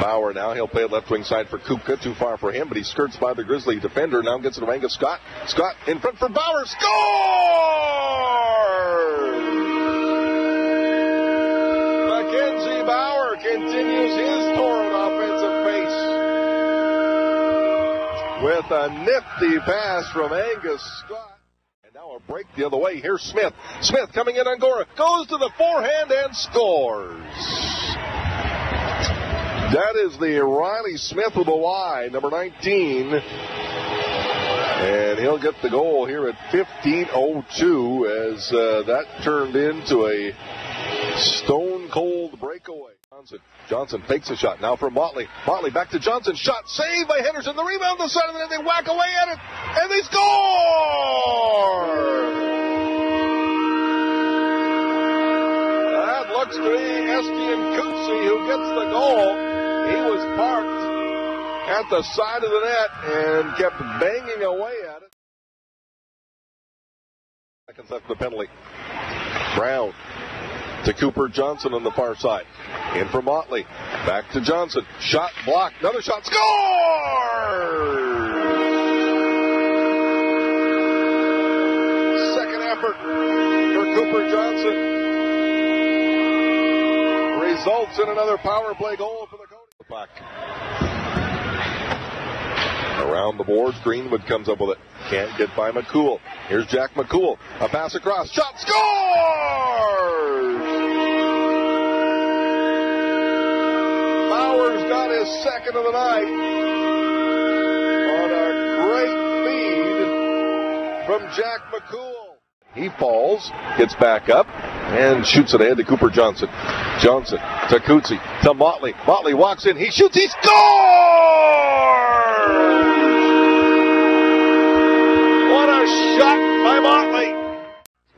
Bauer now. He'll play it left wing side for Kupka. Too far for him, but he skirts by the Grizzly defender. Now gets it to Angus Scott. Scott in front for Bauer. Score! Mackenzie Bauer continues his torrent offensive pace with a nifty pass from Angus Scott. And now a break the other way. Here's Smith. Smith coming in on Gora. Goes to the forehand and scores. That is the Riley Smith with a Y, number 19. And he'll get the goal here at 15.02 as uh, that turned into a stone cold breakaway. Johnson. Johnson fakes a shot now for Motley. Motley back to Johnson. Shot saved by Henderson. The rebound the side of the net. They whack away at it and they score! That looks to be Estienne Coetzee who gets the goal. He was parked at the side of the net and kept banging away at it. Seconds left the penalty. Brown to Cooper Johnson on the far side. In for Motley. Back to Johnson. Shot blocked. Another shot. Score! Second effort for Cooper Johnson. Results in another power play goal for the coach. Puck. Around the boards, Greenwood comes up with it. Can't get by McCool. Here's Jack McCool. A pass across. Shot. Scores! Bauer's got his second of the night on a great feed from Jack McCool. He falls, gets back up, and shoots it ahead to Cooper Johnson. Johnson to Coetzee to Motley. Motley walks in. He shoots. He scores! What a shot by Motley.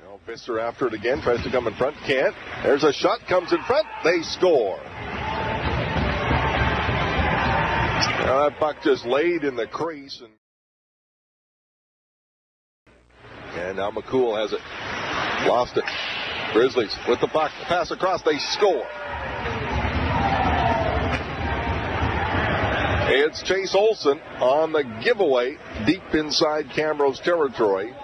Now Visser after it again. Tries to come in front. Can't. There's a shot. Comes in front. They score. Now that puck just laid in the crease. And, and now McCool has it. Lost it. Grizzlies with the puck. Pass across. They score. It's Chase Olson on the giveaway deep inside Camrose territory.